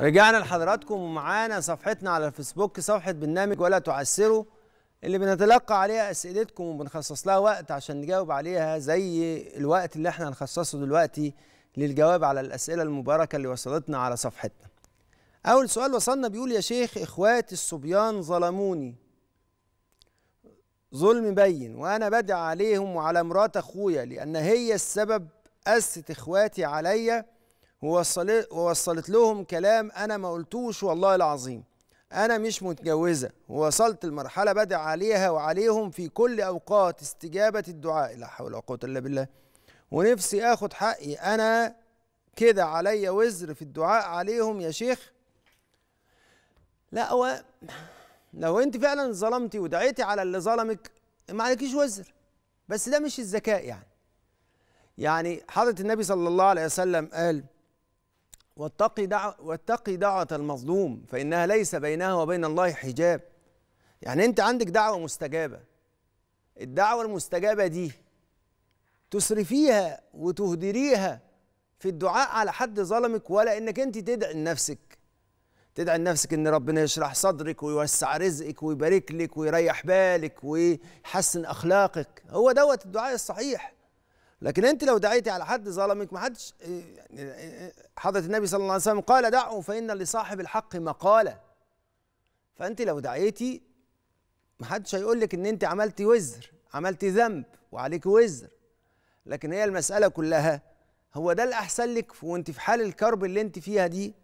رجعنا لحضراتكم ومعانا صفحتنا على الفيسبوك صفحة برنامج ولا تعسروا اللي بنتلقى عليها أسئلتكم وبنخصص لها وقت عشان نجاوب عليها زي الوقت اللي إحنا هنخصصه دلوقتي للجواب على الأسئلة المباركة اللي وصلتنا على صفحتنا. أول سؤال وصلنا بيقول يا شيخ إخواتي الصبيان ظلموني. ظلم بين وأنا بدعي عليهم وعلى مرات أخويا لأن هي السبب أست إخواتي عليا ووصلت, ووصلت لهم كلام أنا ما قلتوش والله العظيم. أنا مش متجوزة. ووصلت لمرحلة بدعي عليها وعليهم في كل أوقات استجابة الدعاء. لا حول ولا قوة إلا بالله. ونفسي آخد حقي أنا كده عليا وزر في الدعاء عليهم يا شيخ. لا هو لو أنت فعلا ظلمتي ودعيتي على اللي ظلمك ما عليكيش وزر. بس ده مش الذكاء يعني. يعني حضرة النبي صلى الله عليه وسلم قال واتقي دعوة واتقي دعوة المظلوم فإنها ليس بينها وبين الله حجاب. يعني أنت عندك دعوة مستجابة. الدعوة المستجابة دي تصرفيها وتهدريها في الدعاء على حد ظلمك ولا إنك أنت تدعي لنفسك. تدعي لنفسك إن ربنا يشرح صدرك ويوسع رزقك ويبارك لك ويريح بالك ويحسن أخلاقك. هو دوت الدعاء الصحيح. لكن أنت لو دعيتي على حد ظلمك ما حدش يعني حضرة النبي صلى الله عليه وسلم قال دعوا فإن لصاحب الحق مقالة. فأنت لو دعيتي ما حدش هيقول لك إن أنت عملتي وزر عملتي ذنب وعليك وزر. لكن هي المسألة كلها هو ده الأحسن لك وأنت في حال الكرب اللي أنت فيها دي؟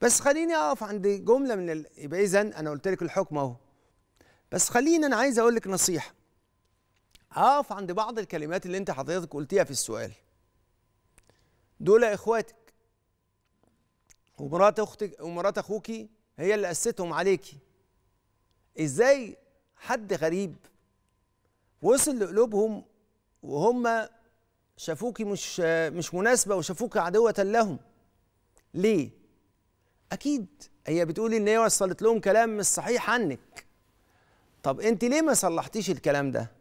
بس خليني أقف عند جملة من ال... يبقى إذا أنا قلت لك الحكم أهو. بس خليني أنا عايز أقول لك نصيحة. هقف عند بعض الكلمات اللي انت حضرتك قلتيها في السؤال. دول اخواتك ومرات أختك ومرات أخوكي هي اللي قستهم عليكي. إزاي حد غريب وصل لقلوبهم وهم شافوكي مش مش مناسبة وشافوكي عدوة لهم؟ ليه؟ أكيد هي بتقولي إن هي وصلت لهم كلام مش صحيح عنك. طب أنت ليه ما صلحتيش الكلام ده؟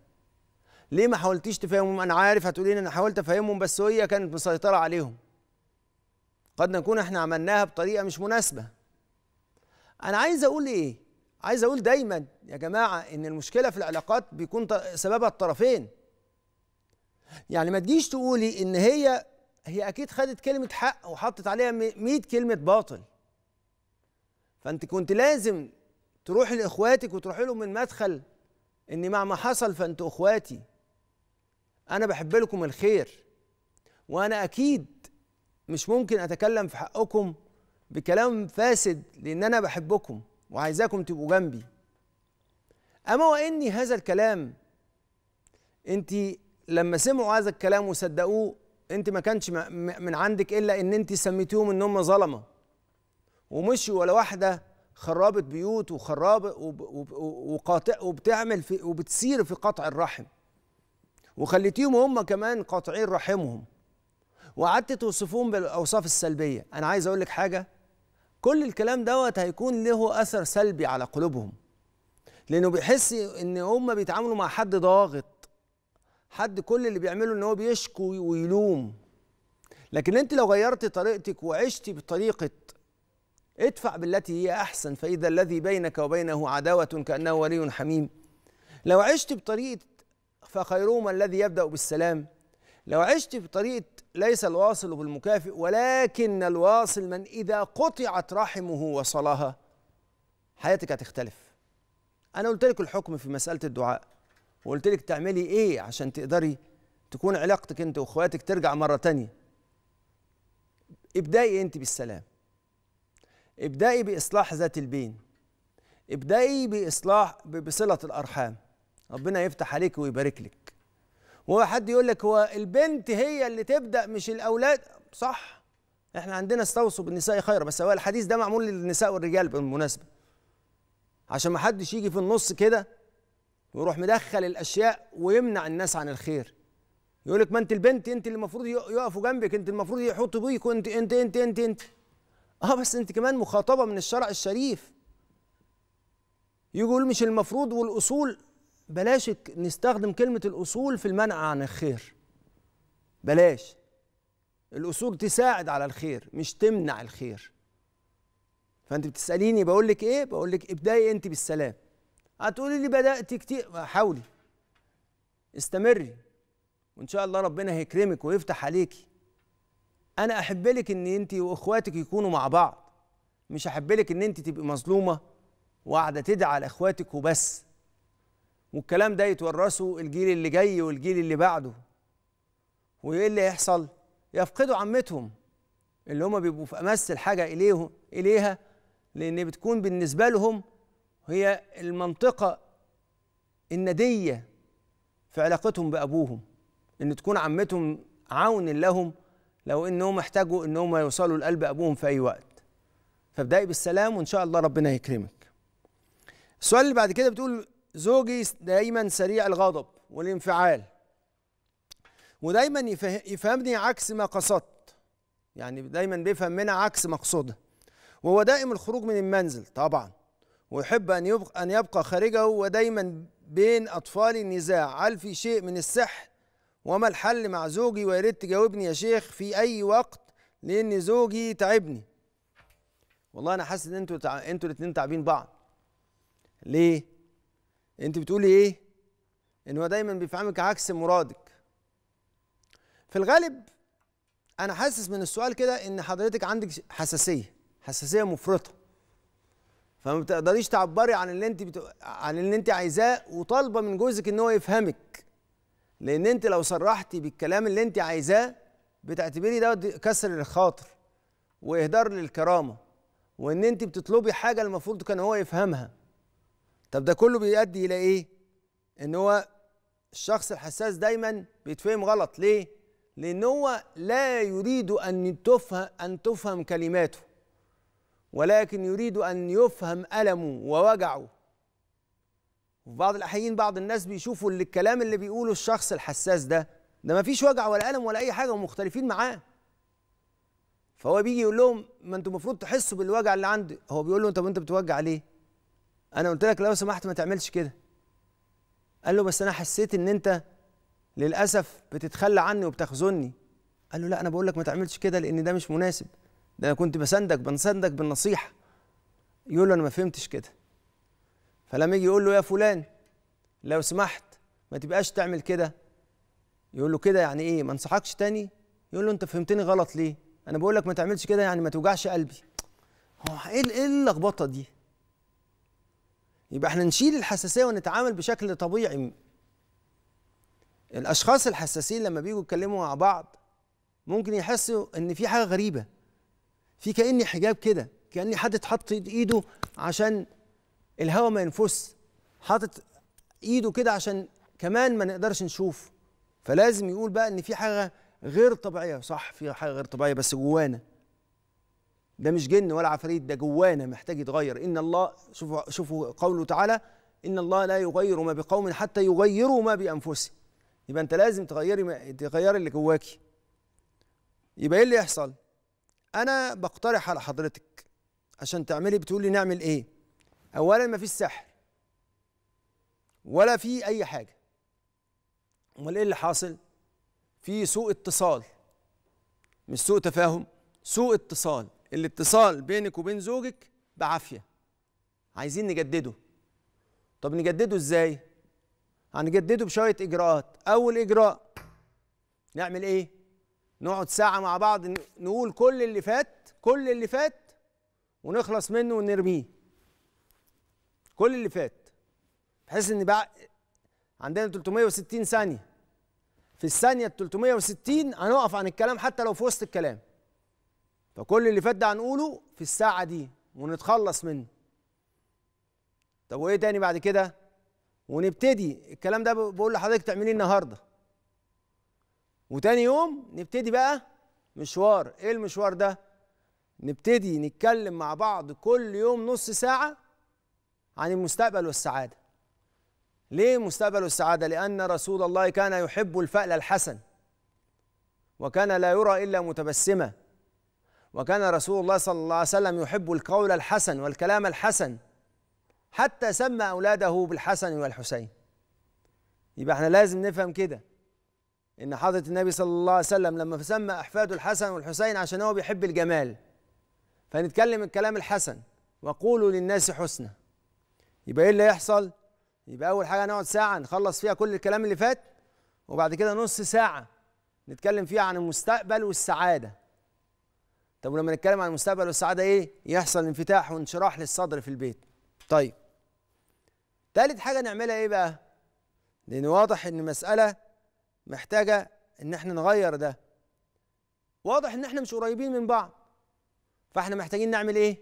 ليه ما حاولتيش تفهمهم؟ أنا عارف هتقولي لي أنا حاولت أفهمهم بس هي كانت مسيطرة عليهم. قد نكون إحنا عملناها بطريقة مش مناسبة. أنا عايز أقول إيه؟ عايز أقول دايما يا جماعة إن المشكلة في العلاقات بيكون سببها الطرفين. يعني ما تجيش تقولي إن هي هي أكيد خدت كلمة حق وحطت عليها 100 كلمة باطل. فأنت كنت لازم تروحي لإخواتك وتروحي لهم من مدخل اني مع ما حصل فأنتوا إخواتي. أنا بحب لكم الخير وأنا أكيد مش ممكن أتكلم في حقكم بكلام فاسد لأن أنا بحبكم وعايزاكم تبقوا جنبي. أما وإني هذا الكلام أنت لما سمعوا هذا الكلام وصدقوه أنت ما كانش من عندك إلا إن أنت سميتيهم إن هم ظلمة. ومشوا ولا واحدة خرابت بيوت وخراب وبتعمل في وبتسير في قطع الرحم. وخليتيهم هم كمان قاطعين رحمهم. وقعدت توصفوهم بالأوصاف السلبية. أنا عايز أقول لك حاجة. كل الكلام دوت هيكون له أثر سلبي على قلوبهم. لأنه بيحس إن هم بيتعاملوا مع حد ضاغط. حد كل اللي بيعمله إن هو بيشكو ويلوم. لكن أنت لو غيرت طريقتك وعشتي بطريقة ادفع بالتي هي أحسن فإذا الذي بينك وبينه عداوة كأنه ولي حميم. لو عشت بطريقة فخيرهما الذي يبدأ بالسلام. لو عشت بطريقه ليس الواصل بالمكافئ ولكن الواصل من إذا قطعت رحمه وصلها حياتك هتختلف. أنا قلت لك الحكم في مسألة الدعاء وقلت لك تعملي إيه عشان تقدري تكون علاقتك أنت وإخواتك ترجع مرة تانية. ابدأي أنت بالسلام. ابدأي بإصلاح ذات البين. ابدأي بإصلاح بصلة الأرحام. ربنا يفتح عليك ويبارك لك. هو حد يقول لك هو البنت هي اللي تبدأ مش الأولاد؟ صح. إحنا عندنا استوصوا بالنساء خيرا بس هو الحديث ده معمول للنساء والرجال بالمناسبة. عشان ما حدش يجي في النص كده ويروح مدخل الأشياء ويمنع الناس عن الخير. يقول لك ما انت البنت انت اللي المفروض يقفوا جنبك انت المفروض يحطوا بيك وانت انت انت انت, انت. آه بس انت كمان مخاطبة من الشرع الشريف. يقول مش المفروض والأصول بلاش نستخدم كلمة الأصول في المنع عن الخير. بلاش. الأصول تساعد على الخير مش تمنع الخير. فأنت بتسأليني بقول لك إيه؟ بقول لك ابدأي أنت بالسلام. هتقولي لي بدأت كتير حاولي. استمري. وإن شاء الله ربنا هيكرمك ويفتح عليكي. أنا أحب لك إن أنت وإخواتك يكونوا مع بعض. مش أحب لك إن أنت تبقي مظلومة وقاعدة تدعي على إخواتك وبس. والكلام ده يتورثه الجيل اللي جاي والجيل اللي بعده. وإيه اللي يحصل؟ يفقدوا عمتهم اللي هم بيبقوا في أمس الحاجة اليه إليها لأن بتكون بالنسبة لهم هي المنطقة الندية في علاقتهم بأبوهم. إن تكون عمتهم عون لهم لو إنهم احتاجوا إنهم يوصلوا لقلب أبوهم في أي وقت. فابدأي بالسلام وإن شاء الله ربنا يكرمك. السؤال اللي بعد كده بتقول زوجي دايما سريع الغضب والانفعال. ودايما يفهمني عكس ما قصدت. يعني دايما بيفهم منها عكس مقصوده وهو دائم الخروج من المنزل طبعا. ويحب أن يبقى أن يبقى خارجه ودايما بين أطفالي النزاع. هل في شيء من السحر؟ وما الحل مع زوجي؟ ويا ريت تجاوبني يا شيخ في أي وقت لأن زوجي تعبني. والله أنا حاسس إن أنتوا تع... إنتوا الاثنين تعبين بعض. ليه؟ انت بتقولي إيه؟ ان هو دايما بيفهمك عكس مرادك. في الغالب أنا حاسس من السؤال كده إن حضرتك عندك حساسية حساسية مفرطة. فما بتقدريش تعبري عن اللي انت بت... عن اللي انت عايزاه وطالبة من جوزك إن هو يفهمك. لأن انت لو صرحتي بالكلام اللي انت عايزاه بتعتبري ده كسر للخاطر وإهدار للكرامة. وإن انت بتطلبي حاجة المفروض كان هو يفهمها. طب ده كله بيؤدي إلى إيه؟ إن هو الشخص الحساس دايما بيتفهم غلط. ليه؟ لأن هو لا يريد أن تفهم أن تفهم كلماته ولكن يريد أن يفهم ألمه ووجعه. وفي بعض الأحيان بعض الناس بيشوفوا اللي الكلام اللي بيقوله الشخص الحساس ده ده ما فيش وجع ولا ألم ولا أي حاجة ومختلفين معاه. فهو بيجي يقول لهم ما أنتوا المفروض تحسوا بالوجع اللي عندي. هو بيقول له طب أنت بتوجع ليه؟ أنا قلت لك لو سمحت ما تعملش كده. قال له بس أنا حسيت إن أنت للأسف بتتخلى عني وبتخذلني. قال له لا أنا بقول لك ما تعملش كده لأن ده مش مناسب. ده أنا كنت بسندك بنسندك بالنصيحة. يقول له أنا ما فهمتش كده. فلما يجي يقول له يا فلان لو سمحت ما تبقاش تعمل كده. يقول له كده يعني إيه؟ ما أنصحكش تاني؟ يقول له أنت فهمتني غلط ليه؟ أنا بقول لك ما تعملش كده يعني ما توجعش قلبي. هو إيه إيه اللخبطة دي؟ يبقى إحنا نشيل الحساسية ونتعامل بشكل طبيعي. الأشخاص الحساسين لما بيجوا يتكلموا مع بعض ممكن يحسوا إن في حاجة غريبة. في كأني حجاب كده كأني حد حط إيده عشان الهواء ما ينفس حاطط إيده كده عشان كمان ما نقدرش نشوف. فلازم يقول بقى إن في حاجة غير طبيعية. صح في حاجة غير طبيعية بس جوانا. ده مش جن ولا عفاريت ده جوانا محتاج يتغير. إن الله شوفوا شوفوا قوله تعالى إن الله لا يغير ما بقوم حتى يغيروا ما بأنفسهم. يبقى أنت لازم تغيري تغيري اللي جواكي. يبقى إيه اللي يحصل؟ أنا بقترح على حضرتك عشان تعملي بتقولي نعمل إيه؟ اولا ما فيش سحر ولا في أي حاجة. أمال إيه اللي حاصل؟ في سوء اتصال. مش سوء تفاهم سوء اتصال. الاتصال بينك وبين زوجك بعافية. عايزين نجدده. طب نجدده إزاي؟ هنجدده بشوية إجراءات. أول إجراء نعمل إيه؟ نقعد ساعة مع بعض نقول كل اللي فات كل اللي فات ونخلص منه ونرميه. كل اللي فات. بحيث إن بقى عندنا 360 ثانية. في الثانية ال 360 هنقف عن الكلام حتى لو في وسط الكلام. فكل اللي فات ده هنقوله في الساعة دي ونتخلص منه. طب وإيه تاني بعد كده؟ ونبتدي الكلام ده بقول لحضرتك تعمليه النهارده. وتاني يوم نبتدي بقى مشوار. إيه المشوار ده؟ نبتدي نتكلم مع بعض كل يوم نص ساعة عن المستقبل والسعادة. ليه المستقبل والسعادة؟ لأن رسول الله كان يحب الفأل الحسن وكان لا يرى إلا متبسما وكان رسول الله صلى الله عليه وسلم يحب القول الحسن والكلام الحسن حتى سمى أولاده بالحسن والحسين. يبقى إحنا لازم نفهم كده إن حضرة النبي صلى الله عليه وسلم لما سمى احفاده الحسن والحسين عشان هو بيحب الجمال. فنتكلم الكلام الحسن وقولوا للناس حسنا يبقى إيه اللي يحصل؟ يبقى أول حاجة نقعد ساعة نخلص فيها كل الكلام اللي فات وبعد كده نص ساعة نتكلم فيها عن المستقبل والسعادة. طب ولما نتكلم عن المستقبل والسعاده إيه؟ يحصل انفتاح وانشراح للصدر في البيت. طيب. تالت حاجة نعملها إيه بقى؟ لأن واضح إن مسألة محتاجة إن إحنا نغير ده. واضح إن إحنا مش قريبين من بعض. فإحنا محتاجين نعمل إيه؟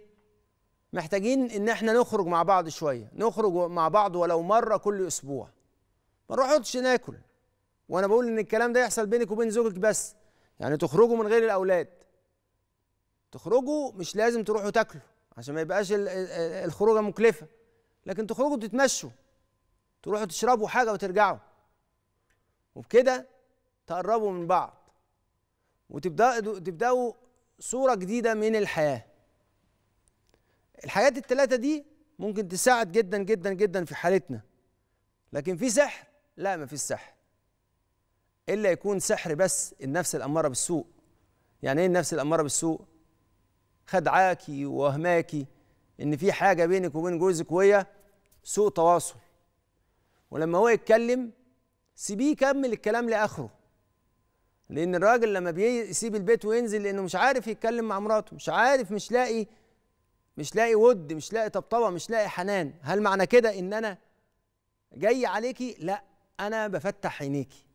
محتاجين إن إحنا نخرج مع بعض شوية. نخرج مع بعض ولو مرة كل أسبوع. ما نروحش ناكل. وأنا بقول إن الكلام ده يحصل بينك وبين زوجك بس. يعني تخرجوا من غير الأولاد. تخرجوا مش لازم تروحوا تاكلوا عشان ما يبقاش الخروجة مكلفة. لكن تخرجوا تتمشوا تروحوا تشربوا حاجة وترجعوا. وبكده تقربوا من بعض. وتبداوا تبدأوا صورة جديدة من الحياة. الحاجات الثلاثه دي ممكن تساعد جدا جدا جدا في حالتنا. لكن في سحر؟ لا ما فيش سحر. إلا يكون سحر بس النفس الأمارة بالسوء. يعني إيه النفس الأمارة بالسوء؟ خدعاكي ووهماكي إن في حاجة بينك وبين جوزك وهي سوء تواصل. ولما هو يتكلم سيبيه يكمل الكلام لآخره. لأن الراجل لما بيسيب البيت وينزل لأنه مش عارف يتكلم مع مراته مش عارف مش لاقي مش لاقي ود مش لاقي طبطبة مش لاقي حنان. هل معنى كده إن أنا جاي عليكي؟ لأ أنا بفتح عينيكي.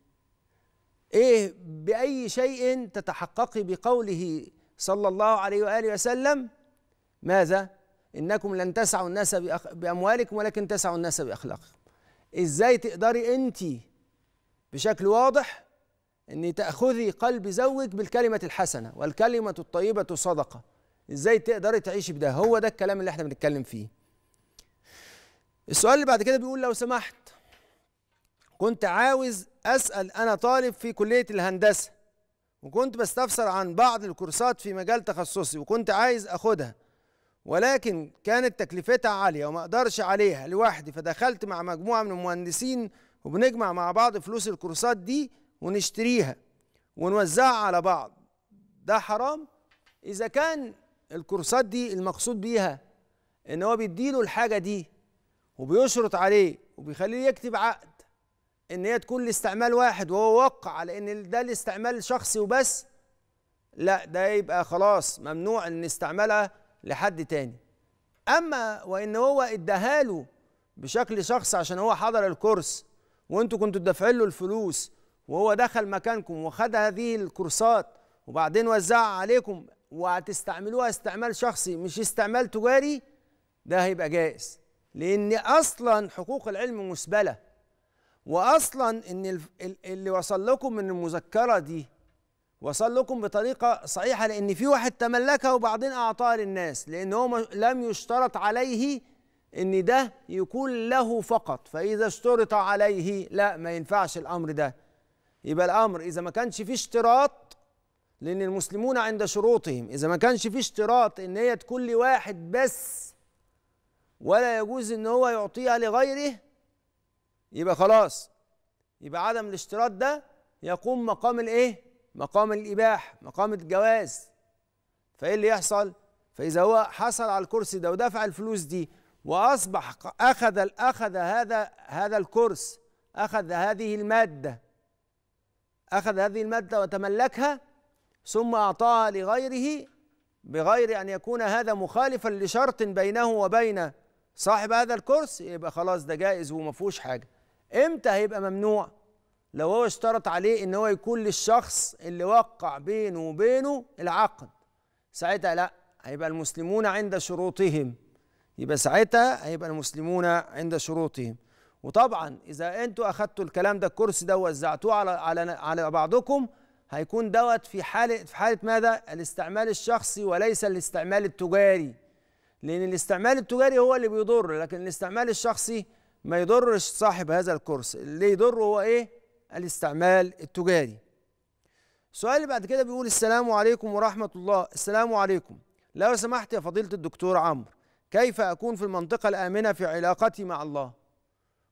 إيه بأي شيء تتحققي بقوله صلى الله عليه وآله وسلم ماذا؟ إنكم لن تسعوا الناس بأموالكم ولكن تسعوا الناس بأخلاقكم. إزاي تقدري انت بشكل واضح ان تأخذي قلب زوجك بالكلمة الحسنة والكلمة الطيبة صدقه إزاي تقدري تعيشي بده؟ هو ده الكلام اللي إحنا بنتكلم فيه. السؤال اللي بعد كده بيقول لو سمحت كنت عاوز أسأل أنا طالب في كلية الهندسة. وكنت بستفسر عن بعض الكورسات في مجال تخصصي وكنت عايز أخدها ولكن كانت تكلفتها عالية وما أقدرش عليها لوحدي فدخلت مع مجموعة من المهندسين وبنجمع مع بعض فلوس الكورسات دي ونشتريها ونوزعها على بعض. ده حرام؟ إذا كان الكورسات دي المقصود بيها إن هو بيديله الحاجة دي وبيشرط عليه وبيخليه يكتب عقد إن هي تكون لاستعمال واحد وهو وقع على إن ده الاستعمال شخصي وبس. لا ده يبقى خلاص ممنوع إن نستعملها لحد تاني. أما وإن هو اداها له بشكل شخصي عشان هو حضر الكورس وأنتوا كنتوا دافعين له الفلوس وهو دخل مكانكم وخد هذه الكورسات وبعدين وزعها عليكم وهتستعملوها استعمال شخصي مش استعمال تجاري ده هيبقى جائز. لأن أصلا حقوق العلم مسبلة. واصلا إن اللي وصل لكم من المذكرة دي وصل لكم بطريقة صحيحة لأن في واحد تملكها وبعدين اعطاها للناس لأن هو لم يشترط عليه إن ده يكون له فقط. فإذا اشترط عليه لا ما ينفعش الأمر ده. يبقى الأمر إذا ما كانش فيه اشتراط لأن المسلمون عند شروطهم إذا ما كانش فيه اشتراط إن هي تكون لواحد بس ولا يجوز إن هو يعطيها لغيره يبقى خلاص. يبقى عدم الاشتراط ده يقوم مقام الايه؟ مقام الإباحة مقام الجواز. فإيه اللي يحصل؟ فإذا هو حصل على الكرسي ده ودفع الفلوس دي وأصبح أخذ أخذ هذا هذا الكرس أخذ هذه المادة أخذ هذه المادة وتملكها ثم أعطاها لغيره بغير أن يكون هذا مخالفا لشرط بينه وبين صاحب هذا الكرسي يبقى خلاص ده جائز وما فيهوش حاجة. إمتى هيبقى ممنوع؟ لو هو اشترط عليه إن هو يكون للشخص اللي وقع بينه وبينه العقد. ساعتها لأ هيبقى المسلمون عند شروطهم. يبقى ساعتها هيبقى المسلمون عند شروطهم. وطبعا إذا أنتوا اخذتوا الكلام ده الكرسي ده ووزعتوه على على على بعضكم هيكون دوت في حالة في حالة ماذا؟ الاستعمال الشخصي وليس الاستعمال التجاري. لأن الاستعمال التجاري هو اللي بيضر لكن الاستعمال الشخصي ما يضرش صاحب هذا الكرسي اللي يضره هو إيه؟ الاستعمال التجاري. السؤال اللي بعد كده بيقول السلام عليكم ورحمة الله. السلام عليكم. لو سمحت يا فضيلة الدكتور عمرو كيف أكون في المنطقة الآمنة في علاقتي مع الله؟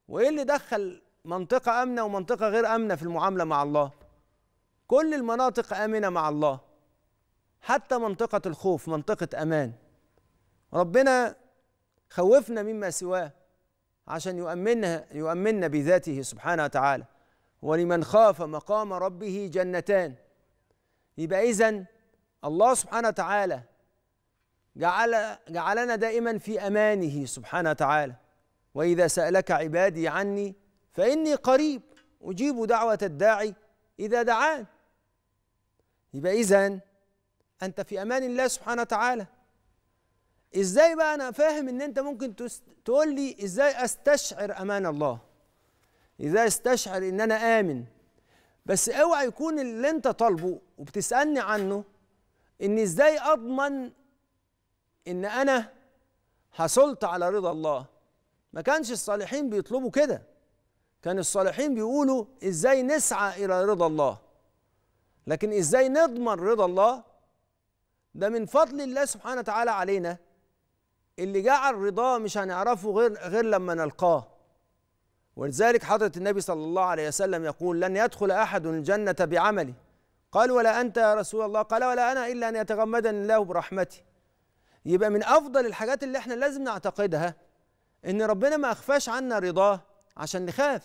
وإيه اللي دخل منطقة آمنة ومنطقة غير آمنة في المعاملة مع الله؟ كل المناطق آمنة مع الله. حتى منطقة الخوف منطقة أمان. ربنا خوفنا مما سواه. عشان يؤمنها يؤمننا بذاته سبحانه وتعالى. ولمن خاف مقام ربه جنتان. يبقى إذن الله سبحانه وتعالى جعل جعلنا دائما في أمانه سبحانه وتعالى. وإذا سألك عبادي عني فإني قريب أجيب دعوة الداعي إذا دعان. يبقى إذن أنت في أمان الله سبحانه وتعالى. إزاي بقى أنا فاهم إن أنت ممكن تقول لي إزاي أستشعر أمان الله؟ إزاي أستشعر إن أنا آمن؟ بس أوعى يكون اللي أنت طالبه وبتسألني عنه إن إزاي أضمن إن أنا حصلت على رضا الله؟ ما كانش الصالحين بيطلبوا كده. كان الصالحين بيقولوا إزاي نسعى إلى رضا الله؟ لكن إزاي نضمن رضا الله؟ ده من فضل الله سبحانه وتعالى علينا. اللي جعل رضاه مش هنعرفه غير غير لما نلقاه. ولذلك حضرة النبي صلى الله عليه وسلم يقول لن يدخل أحد الجنة بعمله قال ولا أنت يا رسول الله؟ قال ولا أنا إلا أن يتغمدني الله برحمته يبقى من أفضل الحاجات اللي إحنا لازم نعتقدها إن ربنا ما أخفاش عنا رضاه عشان نخاف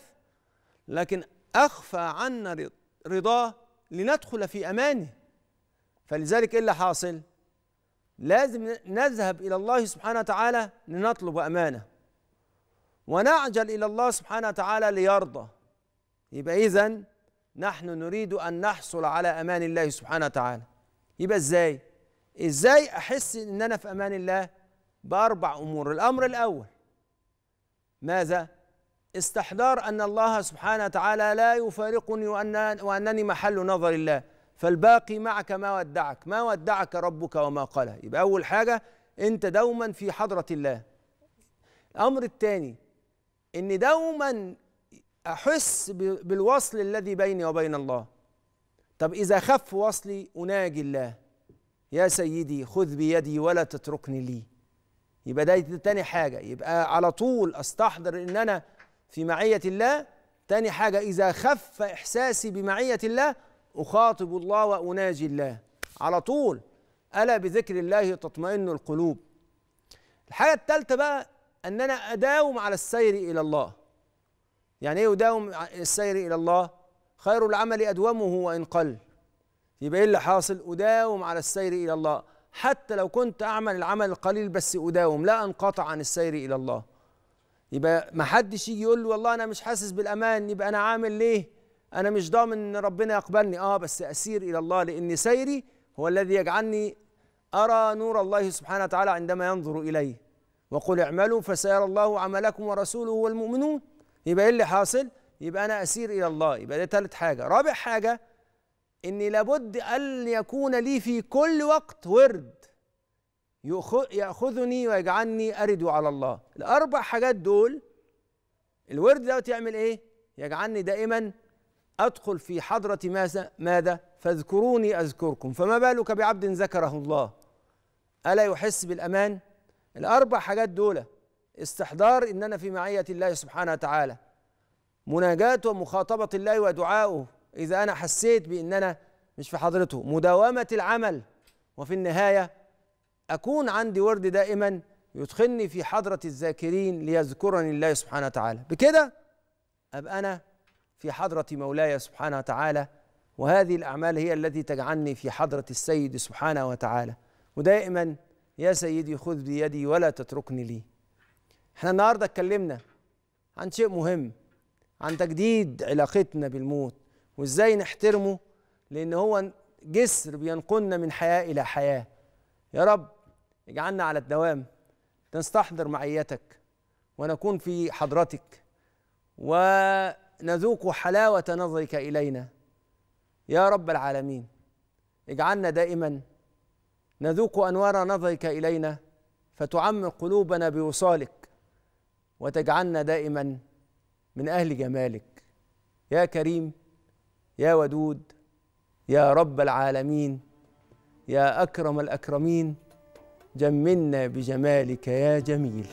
لكن أخفى عنا رضاه لندخل في أمانه فلذلك إيه اللي حاصل؟ لازم نذهب إلى الله سبحانه وتعالى لنطلب أمانة ونعجل إلى الله سبحانه وتعالى ليرضى يبقى إذن نحن نريد أن نحصل على أمان الله سبحانه وتعالى يبقى إزاي؟ إزاي أحس إن أنا في أمان الله؟ بأربع أمور الأمر الأول ماذا؟ استحضار أن الله سبحانه وتعالى لا يفارقني وأن وأنني محل نظر الله فالباقي معك ما ودعك. ما ودعك ربك وما قاله. يبقى أول حاجة أنت دوما في حضرة الله. الأمر الثاني أني دوما أحس بالوصل الذي بيني وبين الله. طب إذا خف وصلي أناجي الله. يا سيدي خذ بيدي ولا تتركني لي. يبقى ده تاني حاجة. يبقى على طول أستحضر إن أنا في معية الله. تاني حاجة إذا خف إحساسي بمعية الله أخاطب الله وأناجي الله. على طول. ألا بذكر الله تطمئن القلوب. الحاجة الثالثة بقى أن أنا أداوم على السير إلى الله. يعني إيه أداوم السير إلى الله؟ خير العمل أدومه وإن قل. يبقى إيه اللي حاصل؟ أداوم على السير إلى الله. حتى لو كنت أعمل العمل القليل بس أداوم. لا أنقطع عن السير إلى الله. يبقى ما حدش يجي يقول له والله أنا مش حاسس بالأمان. يبقى أنا عامل ليه؟ أنا مش ضامن إن ربنا يقبلني. آه بس أسير إلى الله لأن سيري هو الذي يجعلني أرى نور الله سبحانه وتعالى عندما ينظر إليه. وقل اعملوا فسيرى الله عملكم ورسوله والمؤمنون. يبقى إيه اللي حاصل؟ يبقى أنا أسير إلى الله. يبقى ده ثالث حاجة، رابع حاجة إني لابد أن يكون لي في كل وقت ورد يأخذني ويجعلني أرد على الله، الأربع حاجات دول الورد دوت يعمل إيه؟ يجعلني دائما أدخل في حضرة ماذا؟ ماذا؟ فاذكروني أذكركم، فما بالك بعبد ذكره الله؟ ألا يحس بالأمان؟ الأربع حاجات دول استحضار إن أنا في معية الله سبحانه وتعالى. مناجاة ومخاطبة الله ودعاؤه. إذا أنا حسيت بأن أنا مش في حضرته. مداومة العمل. وفي النهاية أكون عندي ورد دائما يدخلني في حضرة الذاكرين ليذكرني الله سبحانه وتعالى. بكده أبقى أنا في حضرة مولاي سبحانه وتعالى وهذه الأعمال هي التي تجعلني في حضرة السيد سبحانه وتعالى. ودائما يا سيدي خذ بيدي ولا تتركني لي. إحنا النهارده اتكلمنا عن شيء مهم عن تجديد علاقتنا بالموت وإزاي نحترمه لأن هو جسر بينقلنا من حياة إلى حياة. يا رب اجعلنا على الدوام نستحضر معيتك ونكون في حضرتك. ونذوق حلاوة نظرك إلينا. يا رب العالمين اجعلنا دائما نذوق أنوار نظرك إلينا فتعمر قلوبنا بوصالك وتجعلنا دائما من أهل جمالك. يا كريم يا ودود يا رب العالمين يا أكرم الأكرمين جملنا بجمالك يا جميل.